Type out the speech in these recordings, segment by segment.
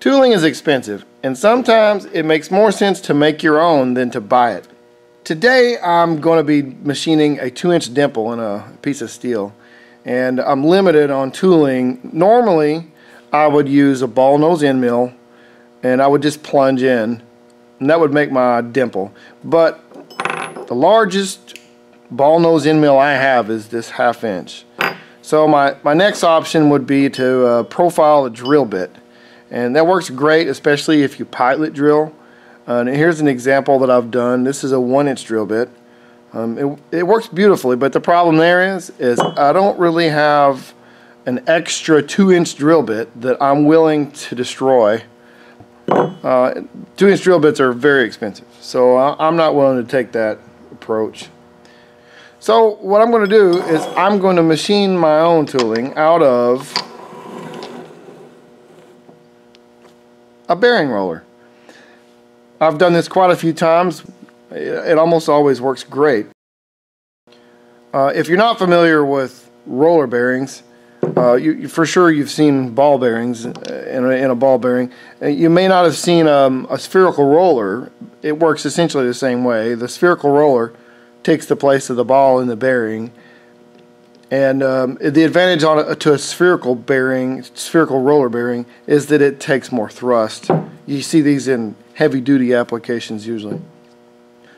Tooling is expensive, and sometimes it makes more sense to make your own than to buy it. Today I'm going to be machining a 2 inch dimple in a piece of steel and I'm limited on tooling. Normally I would use a ball nose end mill and I would just plunge in and that would make my dimple. But the largest ball nose end mill I have is this half inch. So my, my next option would be to uh, profile a drill bit. And that works great, especially if you pilot drill. Uh, and here's an example that I've done. This is a one inch drill bit. Um, it, it works beautifully, but the problem there is, is I don't really have an extra two inch drill bit that I'm willing to destroy. Uh, two inch drill bits are very expensive, so I'm not willing to take that approach. So what I'm going to do is I'm going to machine my own tooling out of a bearing roller. I've done this quite a few times. It almost always works great. Uh, if you're not familiar with roller bearings, uh, you, you, for sure you've seen ball bearings in a, in a ball bearing. Uh, you may not have seen um, a spherical roller. It works essentially the same way. The spherical roller takes the place of the ball in the bearing. And um, the advantage on a, to a spherical bearing, spherical roller bearing, is that it takes more thrust. You see these in heavy duty applications usually.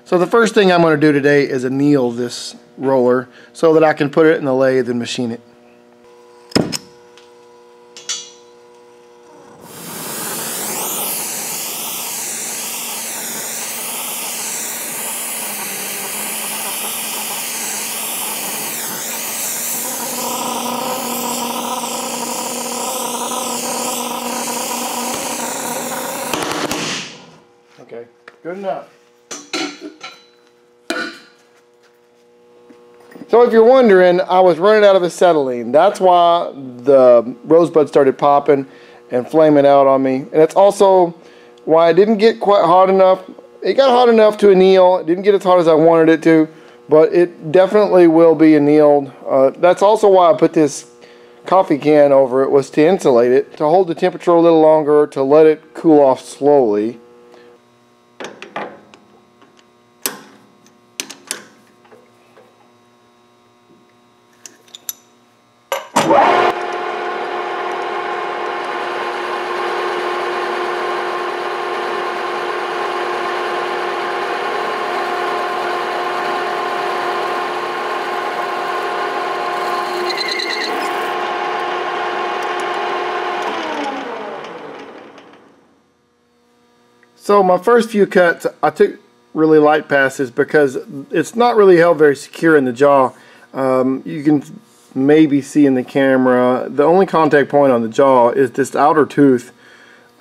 So the first thing I'm going to do today is anneal this roller so that I can put it in the lathe and machine it. Okay, good enough. So if you're wondering, I was running out of acetylene. That's why the rosebud started popping and flaming out on me. And it's also why I didn't get quite hot enough. It got hot enough to anneal. It didn't get as hot as I wanted it to, but it definitely will be annealed. Uh, that's also why I put this coffee can over it was to insulate it, to hold the temperature a little longer, to let it cool off slowly. So my first few cuts, I took really light passes because it's not really held very secure in the jaw. Um, you can maybe see in the camera, the only contact point on the jaw is this outer tooth.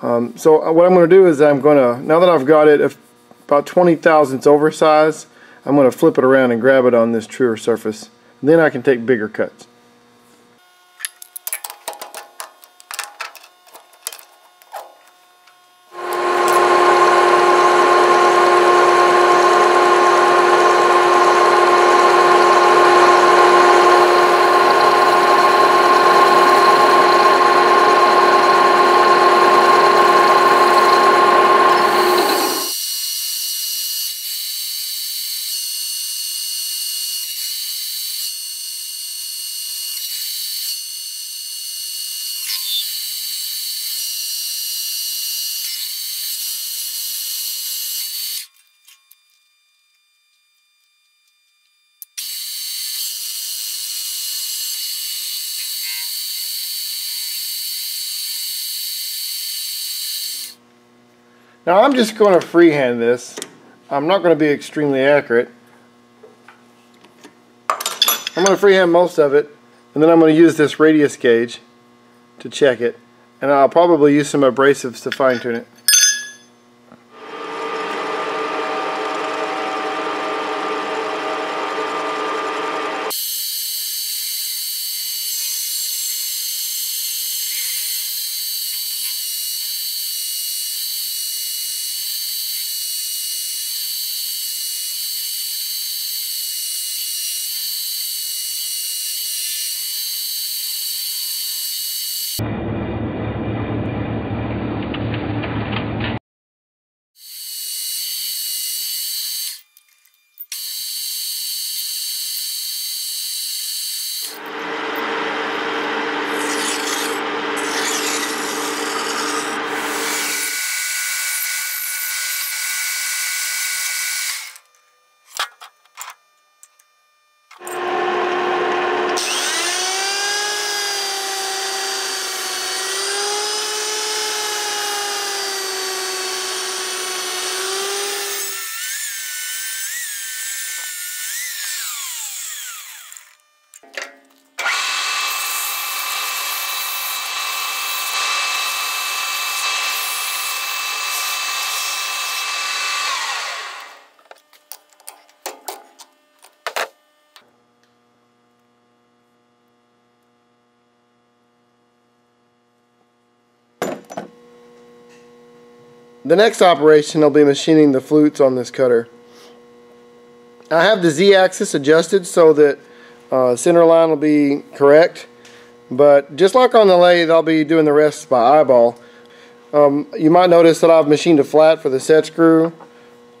Um, so what I'm going to do is I'm going to, now that I've got it about 20 thousandths oversized, I'm going to flip it around and grab it on this truer surface. And then I can take bigger cuts. Now I'm just going to freehand this. I'm not going to be extremely accurate. I'm going to freehand most of it and then I'm going to use this radius gauge to check it and I'll probably use some abrasives to fine tune it. The next operation I'll be machining the flutes on this cutter. I have the z-axis adjusted so that uh, center line will be correct but just like on the lathe I'll be doing the rest by eyeball. Um, you might notice that I've machined a flat for the set screw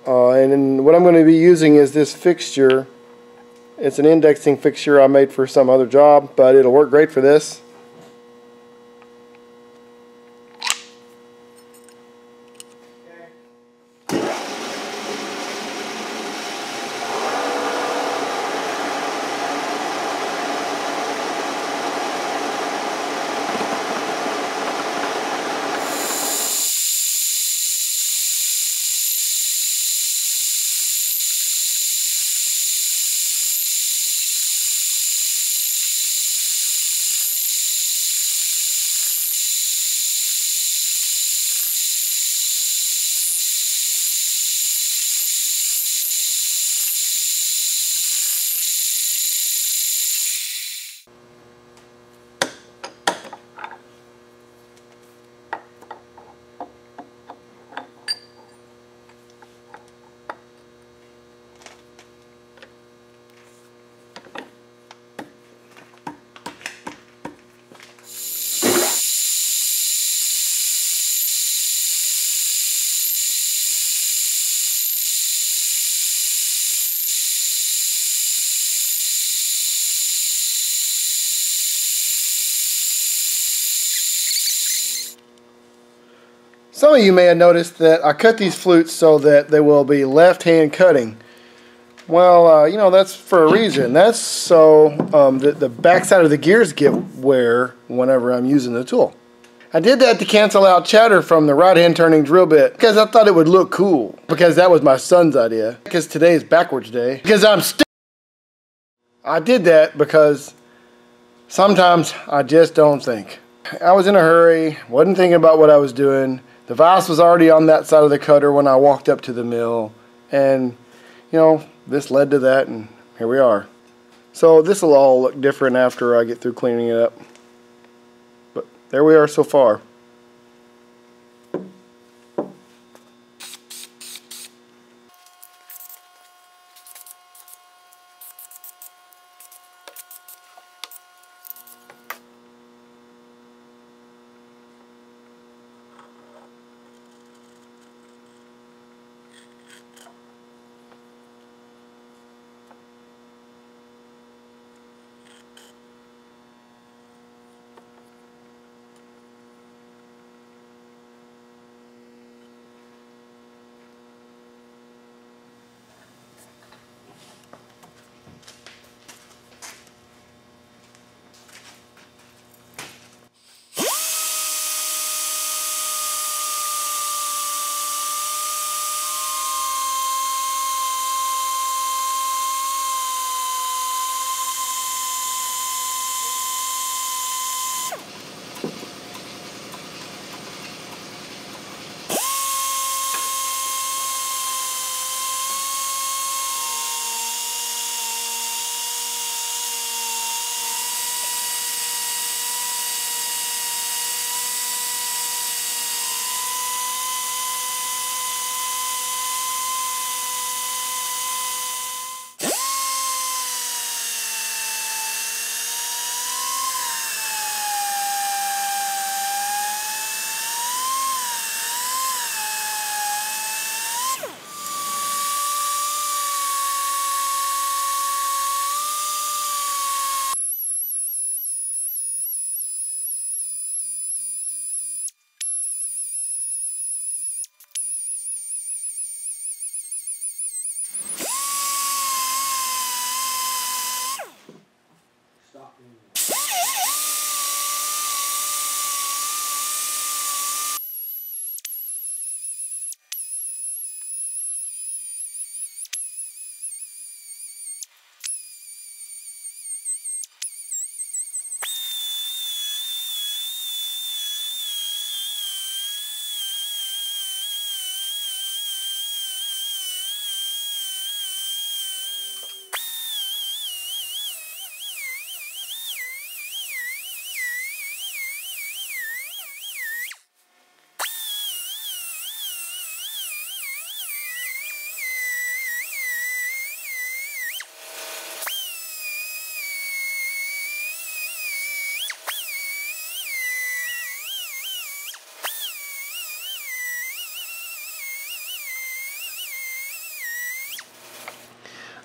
uh, and what I'm going to be using is this fixture. It's an indexing fixture I made for some other job but it'll work great for this. Some of you may have noticed that I cut these flutes so that they will be left-hand cutting. Well, uh, you know, that's for a reason. That's so um, the, the backside of the gears get wear whenever I'm using the tool. I did that to cancel out chatter from the right-hand turning drill bit because I thought it would look cool. Because that was my son's idea. Because today is backwards day. Because I'm still I did that because sometimes I just don't think. I was in a hurry, wasn't thinking about what I was doing, the vise was already on that side of the cutter when I walked up to the mill and you know this led to that and here we are. So this will all look different after I get through cleaning it up. But there we are so far.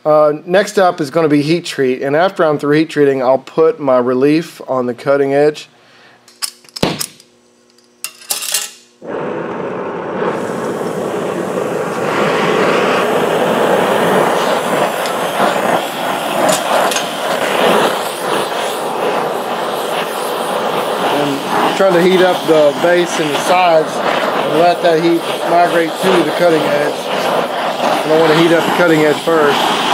Uh, next up is going to be heat treat, and after I'm through heat treating, I'll put my relief on the cutting edge. Trying to heat up the base and the sides and let that heat migrate to the cutting edge. I don't want to heat up the cutting edge first.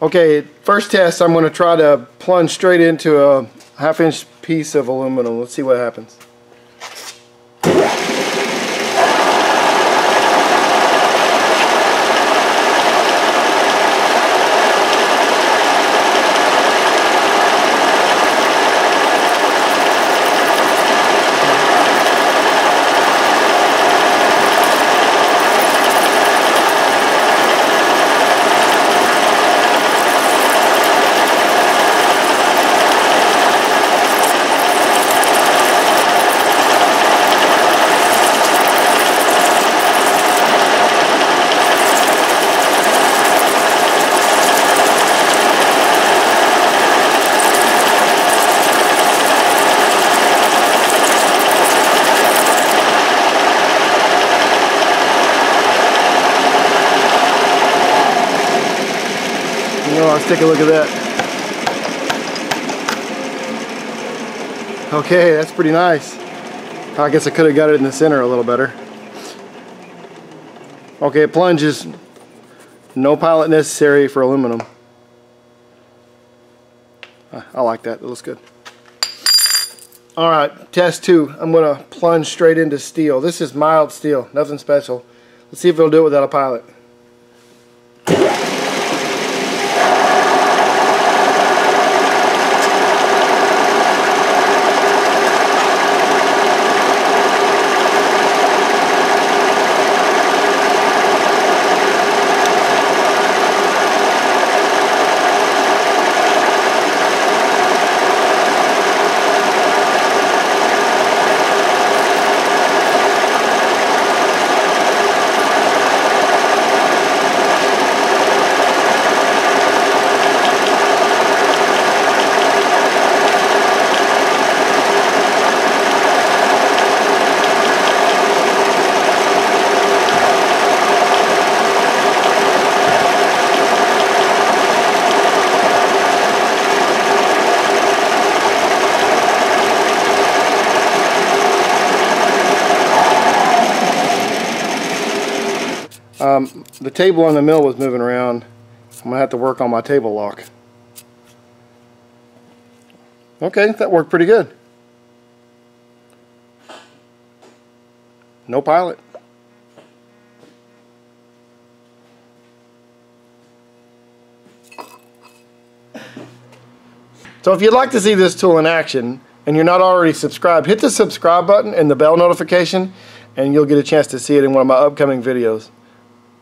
Okay, first test I'm going to try to plunge straight into a half inch piece of aluminum. Let's see what happens. Let's take a look at that. Okay, that's pretty nice. I guess I could have got it in the center a little better. Okay, plunges. No pilot necessary for aluminum. Ah, I like that. It looks good. All right, test two. I'm to plunge straight into steel. This is mild steel, nothing special. Let's see if it'll do it without a pilot. Um, the table on the mill was moving around. I'm going to have to work on my table lock. Okay, that worked pretty good. No pilot. So if you'd like to see this tool in action and you're not already subscribed, hit the subscribe button and the bell notification and you'll get a chance to see it in one of my upcoming videos.